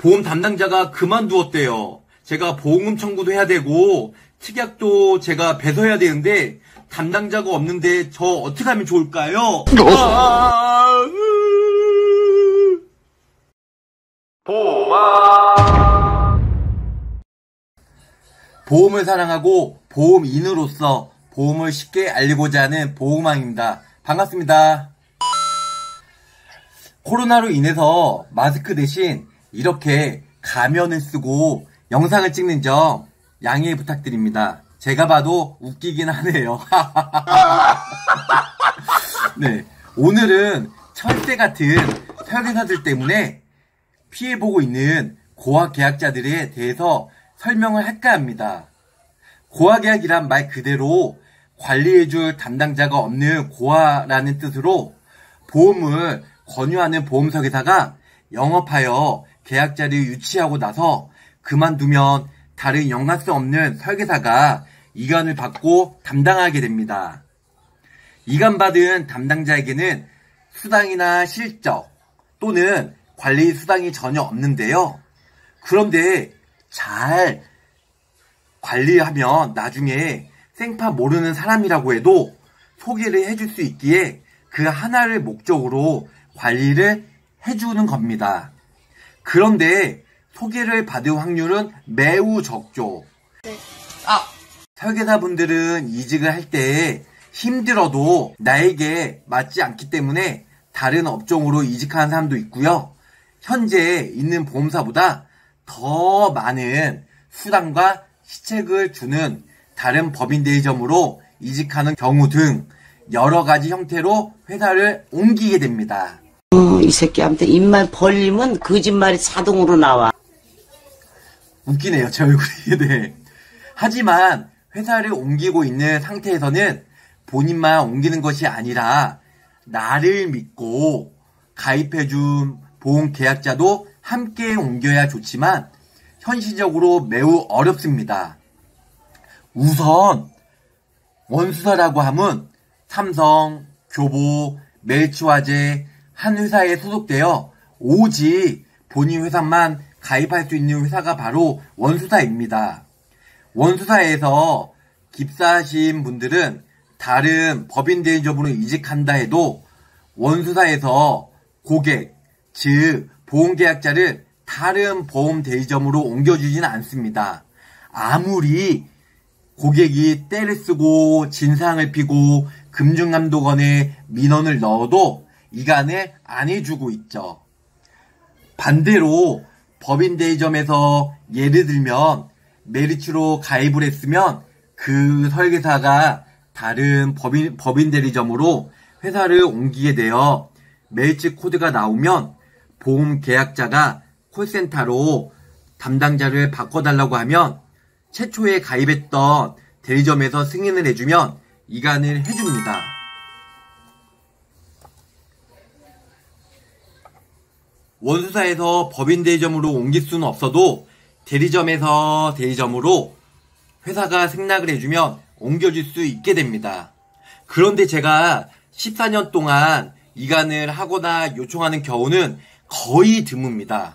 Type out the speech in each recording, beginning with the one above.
보험 담당자가 그만두었대요. 제가 보험금 청구도 해야 되고 특약도 제가 배서해야 되는데 담당자가 없는데 저 어떻게 하면 좋을까요? 아, 보험을 사랑하고 보험인으로서 보험을 쉽게 알리고자 하는 보험왕입니다. 반갑습니다. 코로나로 인해서 마스크 대신 이렇게 가면을 쓰고 영상을 찍는 점 양해 부탁드립니다. 제가 봐도 웃기긴 하네요. 네. 오늘은 철새 같은 설계사들 때문에 피해보고 있는 고학 계약자들에 대해서 설명을 할까 합니다. 고아계약이란 말 그대로 관리해줄 담당자가 없는 고아라는 뜻으로 보험을 권유하는 보험설계사가 영업하여 계약자를 유치하고 나서 그만두면 다른 연관성 없는 설계사가 이관을 받고 담당하게 됩니다. 이관받은 담당자에게는 수당이나 실적 또는 관리 수당이 전혀 없는데요. 그런데 잘 관리하면 나중에 생파 모르는 사람이라고 해도 소개를 해줄 수 있기에 그 하나를 목적으로 관리를 해주는 겁니다. 그런데 소개를 받을 확률은 매우 적죠. 네. 아, 설계사분들은 이직을 할 때 힘들어도 나에게 맞지 않기 때문에 다른 업종으로 이직하는 사람도 있고요. 현재 있는 보험사보다 더 많은 수당과 시책을 주는 다른 법인 대리점으로 이직하는 경우 등 여러 가지 형태로 회사를 옮기게 됩니다. 어, 이 새끼한테 입만 벌리면 거짓말이 자동으로 나와. 웃기네요, 제 얼굴이. 네. 하지만 회사를 옮기고 있는 상태에서는 본인만 옮기는 것이 아니라 나를 믿고 가입해준 보험 계약자도 함께 옮겨야 좋지만 현실적으로 매우 어렵습니다. 우선 원수사라고 하면 삼성, 교보, 멜치화재 한 회사에 소속되어 오직 본인 회사만 가입할 수 있는 회사가 바로 원수사입니다. 원수사에서 깁사하신 분들은 다른 법인 대리점으로 이직한다 해도 원수사에서 고객, 즉 보험계약자를 다른 보험 대리점으로 옮겨주지는 않습니다. 아무리 고객이 때를 쓰고 진상을 피고 금융감독원에 민원을 넣어도 이간을 안 해주고 있죠. 반대로 법인 대리점에서 예를 들면 메리츠로 가입을 했으면 그 설계사가 다른 법인, 법인 대리점으로 회사를 옮기게 되어 메리츠 코드가 나오면 보험 계약자가 콜센터로 담당자를 바꿔달라고 하면 최초에 가입했던 대리점에서 승인을 해주면 이관을 해줍니다. 원수사에서 법인 대리점으로 옮길 수는 없어도 대리점에서 대리점으로 회사가 승낙을 해주면 옮겨줄 수 있게 됩니다. 그런데 제가 14년 동안 이관을 하거나 요청하는 경우는 거의 드뭅니다.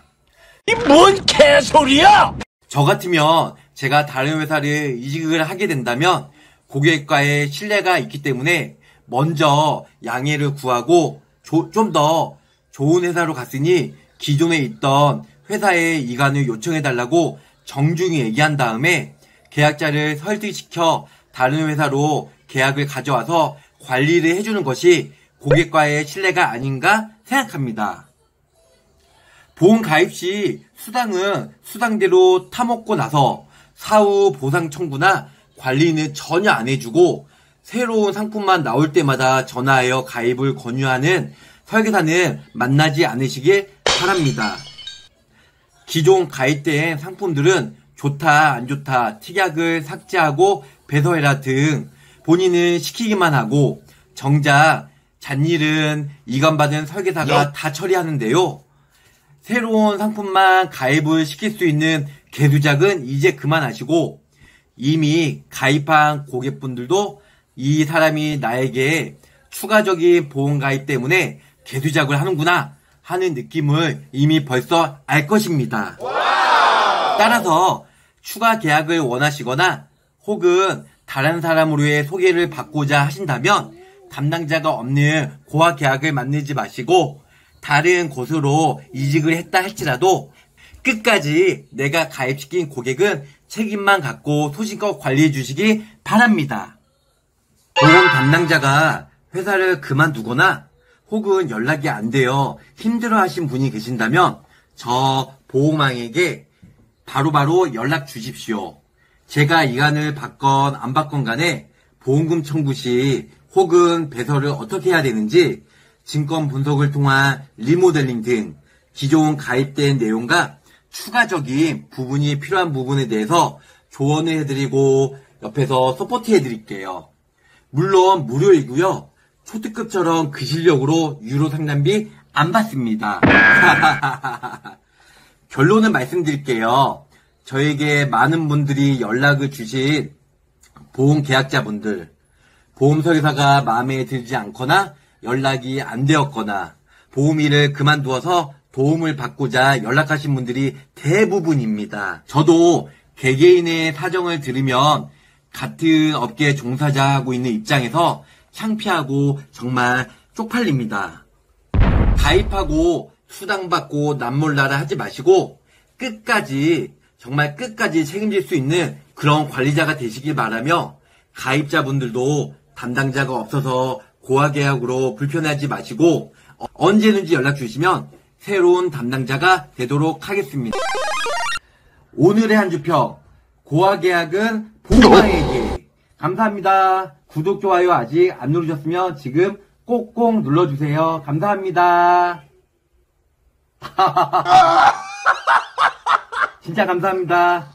이 뭔 개소리야! 저 같으면 제가 다른 회사를 이직을 하게 된다면 고객과의 신뢰가 있기 때문에 먼저 양해를 구하고 좀 더 좋은 회사로 갔으니 기존에 있던 회사에 이관을 요청해 달라고 정중히 얘기한 다음에 계약자를 설득시켜 다른 회사로 계약을 가져와서 관리를 해주는 것이 고객과의 신뢰가 아닌가 생각합니다. 보험 가입 시 수당은 수당대로 타먹고 나서 사후 보상 청구나 관리는 전혀 안 해주고 새로운 상품만 나올 때마다 전화하여 가입을 권유하는 설계사는 만나지 않으시길 바랍니다. 기존 가입된 상품들은 좋다 안 좋다 특약을 삭제하고 배서해라 등 본인은 시키기만 하고 정작 잔일은 이관받은 설계사가 다 처리하는데요. 새로운 상품만 가입을 시킬 수 있는 개수작은 이제 그만하시고 이미 가입한 고객분들도 이 사람이 나에게 추가적인 보험 가입 때문에 개수작을 하는구나 하는 느낌을 이미 벌써 알 것입니다. 따라서 추가 계약을 원하시거나 혹은 다른 사람으로의 소개를 받고자 하신다면 담당자가 없는 고아 계약을 만들지 마시고 다른 곳으로 이직을 했다 할지라도 끝까지 내가 가입시킨 고객은 책임만 갖고 소신껏 관리해 주시기 바랍니다. 보험 담당자가 회사를 그만두거나 혹은 연락이 안 되어 힘들어 하신 분이 계신다면 저 보호망에게 바로바로 연락 주십시오. 제가 이간을 받건 안 받건 간에 보험금 청구 시 혹은 배설을 어떻게 해야 되는지 증권 분석을 통한 리모델링 등 기존 가입된 내용과 추가적인 부분이 필요한 부분에 대해서 조언을 해드리고 옆에서 서포트 해드릴게요. 물론 무료이고요. 초특급처럼 그 실력으로 유료 상담비 안 받습니다. 결론은 말씀드릴게요. 저에게 많은 분들이 연락을 주신 보험 계약자분들, 보험 설계사가 마음에 들지 않거나 연락이 안 되었거나 보험 일을 그만두어서 도움을 받고자 연락하신 분들이 대부분입니다. 저도 개개인의 사정을 들으면 같은 업계 종사자하고 있는 입장에서 창피하고 정말 쪽팔립니다. 가입하고 수당받고 남몰라라 하지 마시고 끝까지 정말 끝까지 책임질 수 있는 그런 관리자가 되시길 바라며 가입자분들도 담당자가 없어서 고하계약으로 불편하지 마시고 어, 언제든지 연락 주시면 새로운 담당자가 되도록 하겠습니다. 오늘의 한 주평 고하계약은 보호망에게 감사합니다. 구독, 좋아요 아직 안 누르셨으면 지금 꼭꼭 눌러주세요. 감사합니다. 진짜 감사합니다.